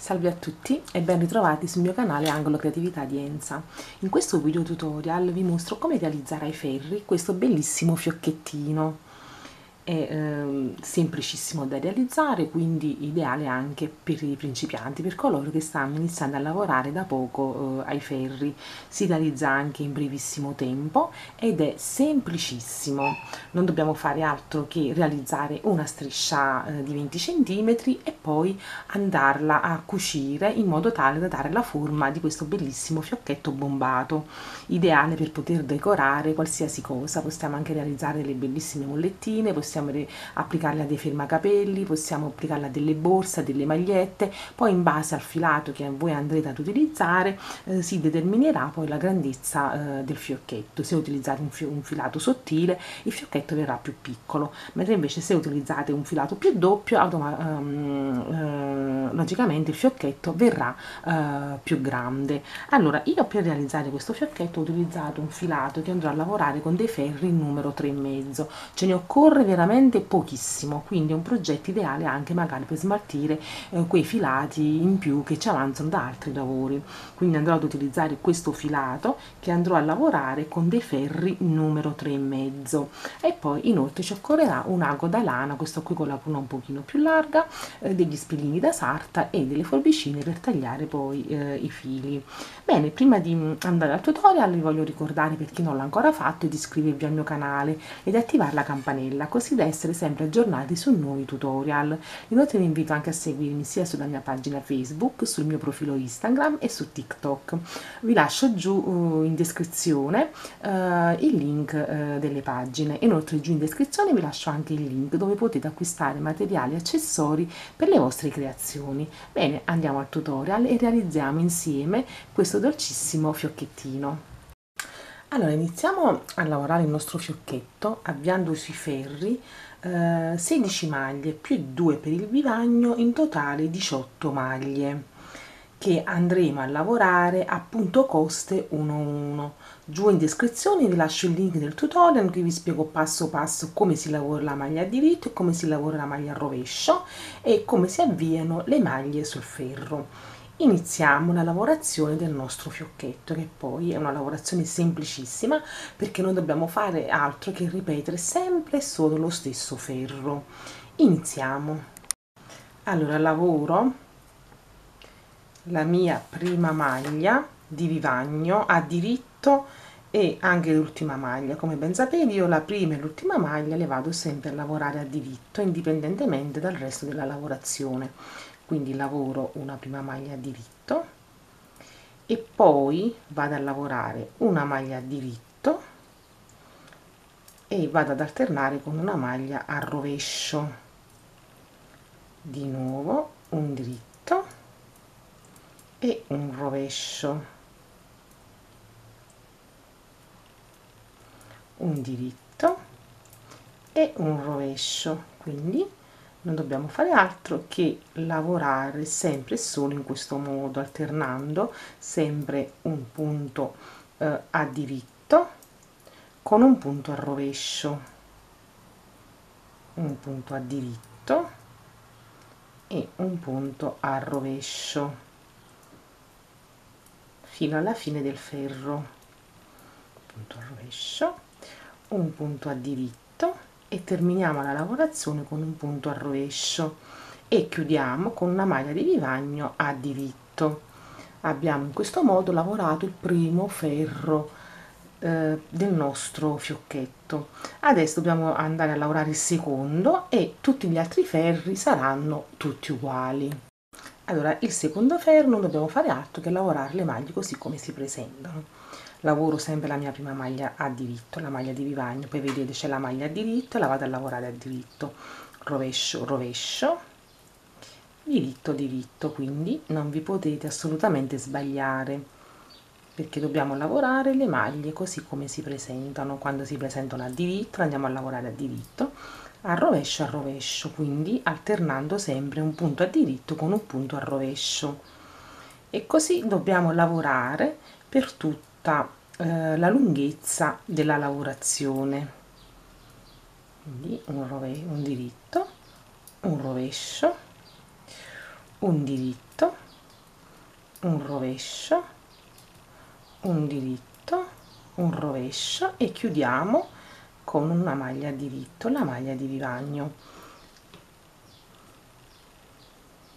Salve a tutti e ben ritrovati sul mio canale Angolo Creatività di Enza. In questo video tutorial vi mostro come realizzare ai ferri questo bellissimo fiocchettino è eh, semplicissimo da realizzare quindi ideale anche per i principianti per coloro che stanno iniziando a lavorare da poco eh, ai ferri. Si realizza anche in brevissimo tempo ed è semplicissimo. Non dobbiamo fare altro che realizzare una striscia eh, di 20 cm e poi andarla a cucire in modo tale da dare la forma di questo bellissimo fiocchetto bombato. Ideale per poter decorare qualsiasi cosa. Possiamo anche realizzare delle bellissime mollettine possiamo possiamo applicarle a dei fermacapelli, possiamo applicarle a delle borse, a delle magliette, poi in base al filato che voi andrete ad utilizzare eh, si determinerà poi la grandezza eh, del fiocchetto. Se utilizzate un, fi un, filato sottile il fiocchetto verrà più piccolo, mentre invece se utilizzate un filato più doppio um, uh, logicamente il fiocchetto verrà uh, più grande. Allora io per realizzare questo fiocchetto ho utilizzato un filato che andrò a lavorare con dei ferri numero 3,5, ce ne occorre veramente veramente pochissimo quindi è un progetto ideale anche magari per smaltire eh, quei filati in più che ci avanzano da altri lavori. Quindi andrò ad utilizzare questo filato che andrò a lavorare con dei ferri numero 3 e mezzo. E poi inoltre ci occorrerà un ago da lana questo qui con la pruna un pochino più larga eh, degli spillini da sarta e delle forbicine per tagliare poi eh, i fili. Bene prima di andare al tutorial vi voglio ricordare per chi non l'ha ancora fatto di iscrivervi al mio canale ed attivare la campanella così da essere sempre aggiornati su nuovi tutorial. Inoltre vi invito anche a seguirmi sia sulla mia pagina Facebook, sul mio profilo Instagram e su TikTok. Vi lascio giù uh, in descrizione uh, il link uh, delle pagine. Inoltre giù in descrizione vi lascio anche il link dove potete acquistare materiali e accessori per le vostre creazioni. Bene, andiamo al tutorial e realizziamo insieme questo dolcissimo fiocchettino. Allora, iniziamo a lavorare il nostro fiocchetto avviando sui ferri eh, 16 maglie più 2 per il vivagno, in totale 18 maglie che andremo a lavorare a punto coste 1-1. Giù in descrizione vi lascio il link del tutorial in cui vi spiego passo passo come si lavora la maglia a diritto, come si lavora la maglia a rovescio e come si avviano le maglie sul ferro iniziamo la lavorazione del nostro fiocchetto che poi è una lavorazione semplicissima perché non dobbiamo fare altro che ripetere sempre e solo lo stesso ferro. Iniziamo. Allora lavoro. La mia prima maglia di vivagno a diritto e anche l'ultima maglia. Come ben sapete io la prima e l'ultima maglia le vado sempre a lavorare a diritto indipendentemente dal resto della lavorazione quindi lavoro una prima maglia diritto e poi vado a lavorare una maglia diritto e vado ad alternare con una maglia a rovescio. Di nuovo un diritto e un rovescio. Un diritto e un rovescio quindi non dobbiamo fare altro che lavorare sempre solo in questo modo alternando sempre un punto eh, a diritto con un punto a rovescio. Un punto a diritto e un punto a rovescio. Fino alla fine del ferro. Punto a rovescio un punto a diritto e terminiamo la lavorazione con un punto a rovescio e chiudiamo con una maglia di vivagno a diritto. Abbiamo in questo modo lavorato il primo ferro eh, del nostro fiocchetto. Adesso dobbiamo andare a lavorare il secondo e tutti gli altri ferri saranno tutti uguali. Allora il secondo ferro non dobbiamo fare altro che lavorare le maglie così come si presentano lavoro sempre la mia prima maglia a diritto la maglia di vivagno. Poi vedete c'è la maglia a diritto la vado a lavorare a diritto. Rovescio rovescio. Diritto diritto quindi non vi potete assolutamente sbagliare perché dobbiamo lavorare le maglie così come si presentano. Quando si presentano a diritto andiamo a lavorare a diritto. A rovescio a rovescio quindi alternando sempre un punto a diritto con un punto a rovescio. E così dobbiamo lavorare per tutto tutta eh, la lunghezza della lavorazione. Quindi un, un diritto un rovescio un diritto un rovescio un diritto un rovescio e chiudiamo con una maglia diritto la maglia di vivagno.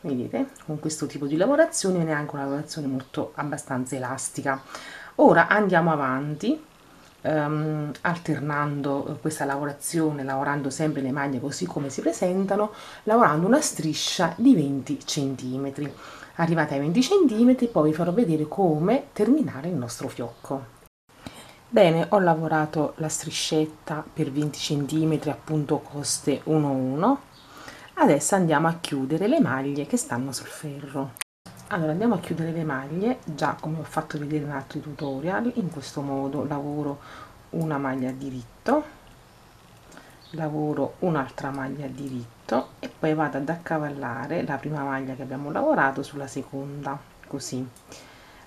Vedete? Con questo tipo di lavorazione è anche una lavorazione molto abbastanza elastica ora andiamo avanti ehm, alternando questa lavorazione lavorando sempre le maglie così come si presentano lavorando una striscia di 20 centimetri. Arrivate ai 20 centimetri poi vi farò vedere come terminare il nostro fiocco. Bene ho lavorato la striscetta per 20 centimetri appunto coste 1,1 adesso andiamo a chiudere le maglie che stanno sul ferro allora andiamo a chiudere le maglie già come ho fatto vedere in altri tutorial in questo modo lavoro una maglia diritto lavoro un'altra maglia diritto e poi vado ad accavallare la prima maglia che abbiamo lavorato sulla seconda così.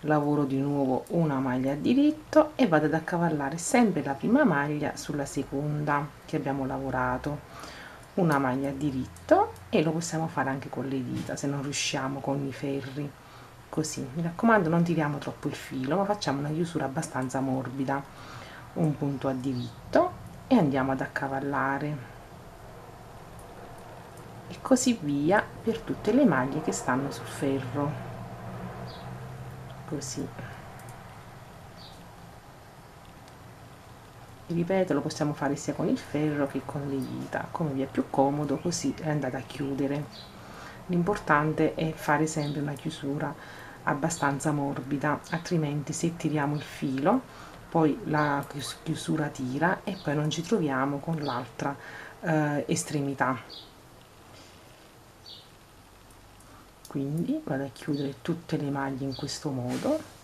Lavoro di nuovo una maglia diritto e vado ad accavallare sempre la prima maglia sulla seconda che abbiamo lavorato. Una maglia diritto e lo possiamo fare anche con le dita se non riusciamo con i ferri. Così. Mi raccomando non tiriamo troppo il filo ma facciamo una chiusura abbastanza morbida. Un punto a diritto e andiamo ad accavallare. E così via per tutte le maglie che stanno sul ferro. Così ripeto lo possiamo fare sia con il ferro che con le dita. Come vi è più comodo così andate a chiudere. L'importante è fare sempre una chiusura abbastanza morbida altrimenti se tiriamo il filo poi la chiusura tira e poi non ci troviamo con l'altra eh, estremità. Quindi vado a chiudere tutte le maglie in questo modo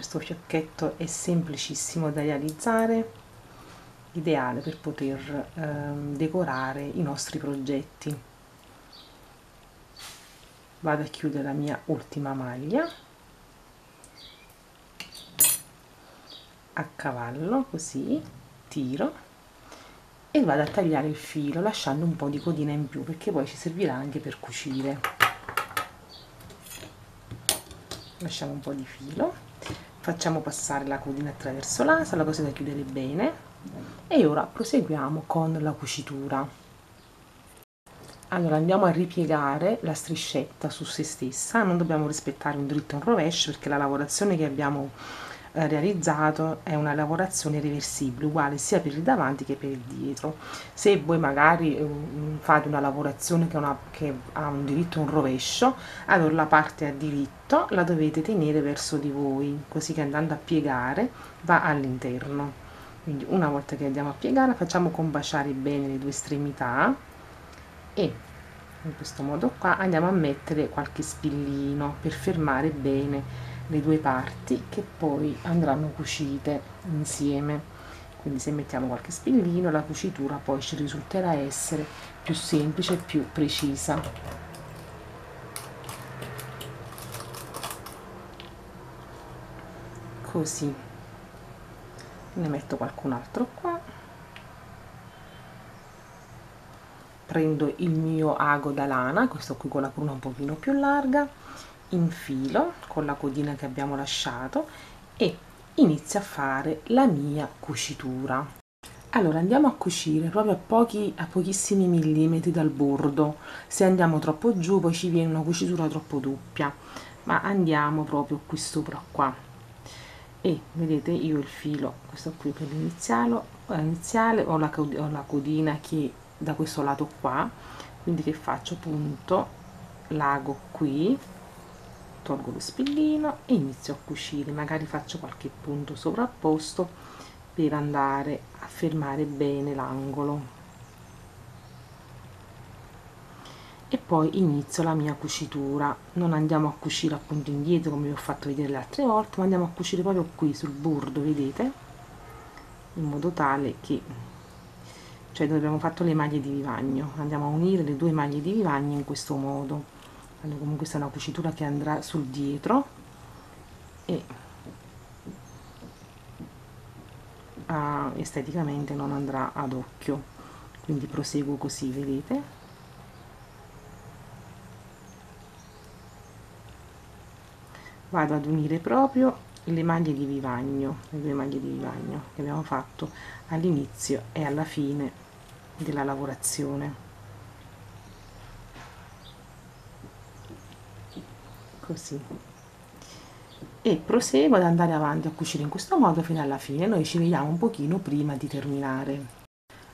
questo fiocchetto è semplicissimo da realizzare ideale per poter ehm, decorare i nostri progetti. Vado a chiudere la mia ultima maglia. A cavallo così tiro e vado a tagliare il filo lasciando un po' di codina in più perché poi ci servirà anche per cucire. Lasciamo un po' di filo facciamo passare la codina attraverso l'asa la cosa da chiudere bene. E ora proseguiamo con la cucitura. Allora andiamo a ripiegare la striscetta su se stessa. Non dobbiamo rispettare un dritto e un rovescio perché la lavorazione che abbiamo eh, realizzato è una lavorazione reversibile uguale sia per il davanti che per il dietro. Se voi magari eh, fate una lavorazione che, una, che ha un diritto un rovescio allora la parte a diritto la dovete tenere verso di voi così che andando a piegare va all'interno. Quindi una volta che andiamo a piegare facciamo combaciare bene le due estremità e in questo modo qua andiamo a mettere qualche spillino per fermare bene le due parti che poi andranno cucite insieme. Quindi se mettiamo qualche spillino la cucitura poi ci risulterà essere più semplice e più precisa. Così. Ne metto qualcun altro qua. Prendo il mio ago da lana questo qui con la cruna un pochino più larga infilo con la codina che abbiamo lasciato e inizio a fare la mia cucitura. Allora andiamo a cucire proprio a pochi a pochissimi millimetri dal bordo. Se andiamo troppo giù poi ci viene una cucitura troppo doppia. Ma andiamo proprio qui sopra qua. E vedete io il filo questo qui per l'iniziale iniziale ho ho la codina che da questo lato qua. Quindi che faccio? Punto lago qui tolgo lo spillino e inizio a cucire. Magari faccio qualche punto sovrapposto per andare a fermare bene l'angolo. E poi inizio la mia cucitura. Non andiamo a cucire appunto indietro come vi ho fatto vedere le altre volte ma andiamo a cucire proprio qui sul bordo vedete? In modo tale che cioè dove abbiamo fatto le maglie di vivagno andiamo a unire le due maglie di vivagno in questo modo allora, comunque questa è una cucitura che andrà sul dietro. E uh, esteticamente non andrà ad occhio. Quindi proseguo così vedete? Vado ad unire proprio le maglie di vivagno le due maglie di vivagno che abbiamo fatto all'inizio e alla fine della lavorazione così. E proseguo ad andare avanti a cucire in questo modo fino alla fine. Noi ci vediamo un pochino prima di terminare.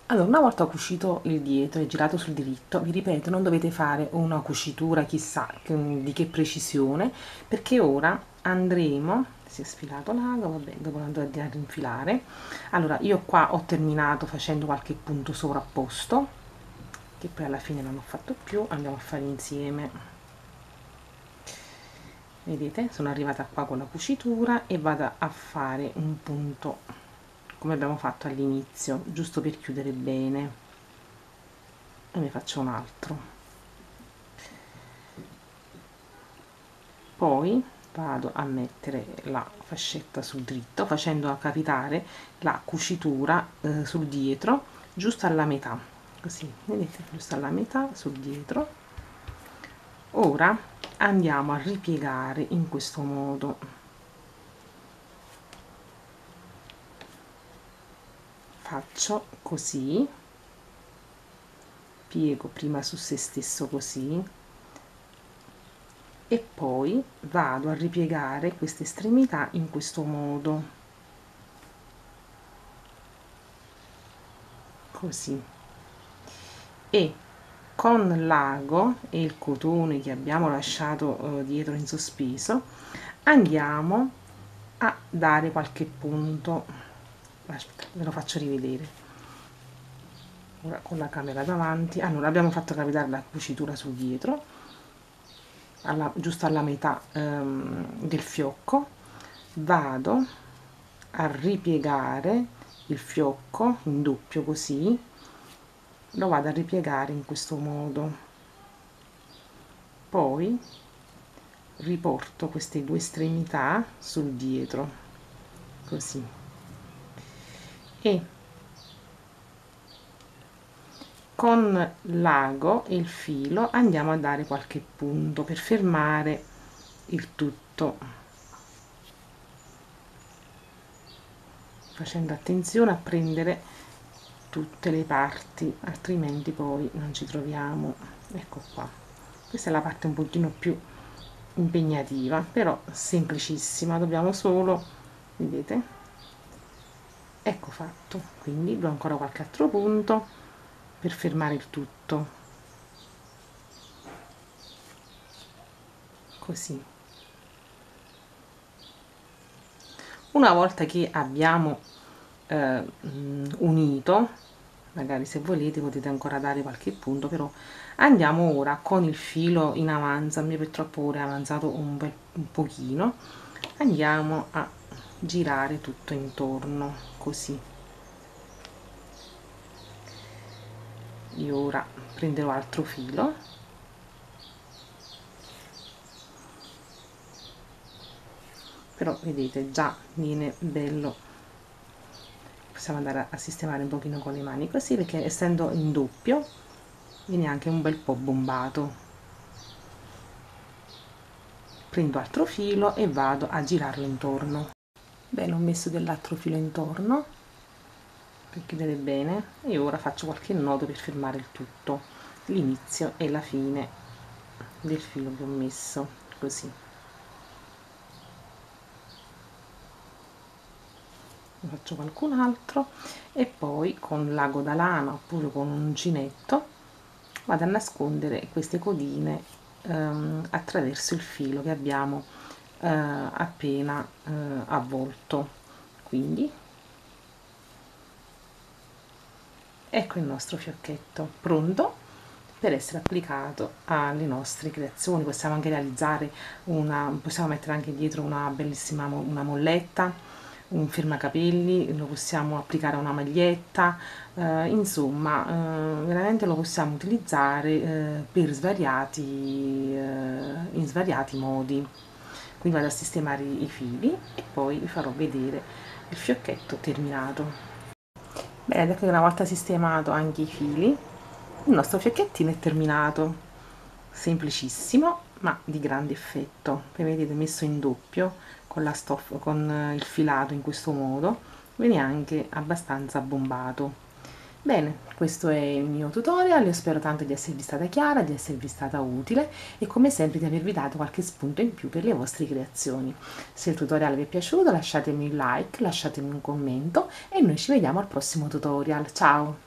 Allora una volta cucito il dietro e girato sul diritto vi ripeto non dovete fare una cucitura chissà di che precisione perché ora andremo si è sfilato l'ago vabbè dopo andrò a rinfilare allora io qua ho terminato facendo qualche punto sovrapposto che poi alla fine non ho fatto più andiamo a fare insieme vedete sono arrivata qua con la cucitura e vado a fare un punto come abbiamo fatto all'inizio giusto per chiudere bene. E ne faccio un altro. Poi vado a mettere la fascetta sul dritto facendo capitare la cucitura eh, sul dietro giusto alla metà. Così vedete giusto alla metà sul dietro ora andiamo a ripiegare in questo modo. Faccio così. Piego prima su se stesso così. E poi vado a ripiegare queste estremità in questo modo. Così. E con l'ago e il cotone che abbiamo lasciato eh, dietro in sospeso andiamo a dare qualche punto. Aspetta ve lo faccio rivedere. Ora con la camera davanti. Allora abbiamo fatto capitare la cucitura sul dietro alla, giusto alla metà ehm, del fiocco. Vado a ripiegare il fiocco in doppio così lo vado a ripiegare in questo modo. Poi riporto queste due estremità sul dietro così. E con l'ago e il filo andiamo a dare qualche punto per fermare il tutto. Facendo attenzione a prendere tutte le parti altrimenti poi non ci troviamo. Ecco qua. Questa è la parte un pochino più impegnativa però semplicissima. Dobbiamo solo vedete? Ecco fatto. Quindi do ancora qualche altro punto per fermare il tutto. Così. Una volta che abbiamo eh, unito magari se volete potete ancora dare qualche punto però andiamo ora con il filo in avanza. Me per troppo ora è avanzato un, bel, un pochino. Andiamo a girare tutto intorno così. Io ora prenderò altro filo. Però vedete già viene bello possiamo andare a sistemare un pochino con le mani così perché essendo in doppio viene anche un bel po' bombato. Prendo altro filo e vado a girarlo intorno. Bene ho messo dell'altro filo intorno per chiudere bene e ora faccio qualche nodo per fermare il tutto. L'inizio e la fine del filo che ho messo così ne faccio qualcun altro. E poi con l'ago da lana oppure con un uncinetto vado a nascondere queste codine ehm, attraverso il filo che abbiamo eh, appena eh, avvolto. Quindi ecco il nostro fiocchetto pronto per essere applicato alle nostre creazioni. Possiamo anche realizzare una possiamo mettere anche dietro una bellissima una molletta un fermacapelli, lo possiamo applicare a una maglietta, eh, insomma eh, veramente lo possiamo utilizzare eh, per svariati, eh, in svariati modi. Quindi vado a sistemare i fili e poi vi farò vedere il fiocchetto terminato. Bene, ecco che una volta sistemato anche i fili, il nostro fiocchettino è terminato. Semplicissimo, ma di grande effetto. vedete messo in doppio con, la stoffa, con il filato in questo modo, viene anche abbastanza bombato. Bene, questo è il mio tutorial, io spero tanto di esservi stata chiara, di esservi stata utile e come sempre di avervi dato qualche spunto in più per le vostre creazioni. Se il tutorial vi è piaciuto lasciatemi un like, lasciatemi un commento e noi ci vediamo al prossimo tutorial. Ciao!